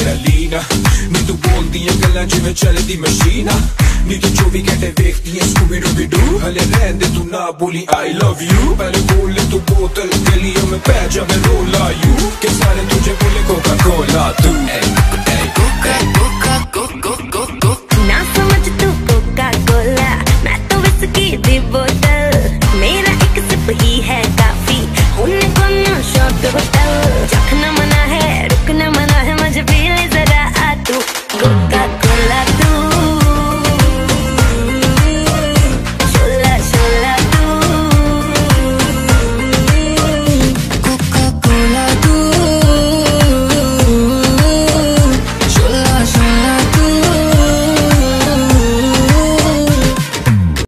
ਮੇਰਾ ਲੀਨਾ ਨੀ ਤੂੰ ਬੋਲਦੀਆਂ ਗੱਲਾਂ ਜਿਵੇਂ ਚੱਲਦੀ ਮਸ਼ੀਨਾ ਨੀ ਤੂੰ 24 ਘੰਟੇ ਵੇਖਦੀਆਂ ਸਕੂਬੀ ਡੂਬੀ ਡੂ ਹਲੇ ਰਹਿੰਦੇ ਤੂੰ ਨਾ ਬੋਲੀ ਆਈ ਲਵ ਯੂ ਪਹਿਲੇ ਬੋਲ ਤੂੰ ਬੋਤਲ ਗਲੀਆਂ ਮੈਂ ਪੈ ਜਾ ਮੈਂ ਰੋਲਾ ਯੂ ਕਿ ਸਾਰੇ ਤੁਝੇ ਬੋਲੇ ਕੋਕਾ ਕੋਲਾ ਤੂੰ ਐ ਕੋਕਾ ਕੋਕਾ ਕੋਕਾ ਕੋਕਾ ਨਾ ਸਮਝ ਤੂੰ ਕੋਕਾ ਕੋਲਾ ਮੈਂ ਤਾਂ ਵਿਸਕੀ ਦੀ ਬੋਤਲ con